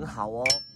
很好哦。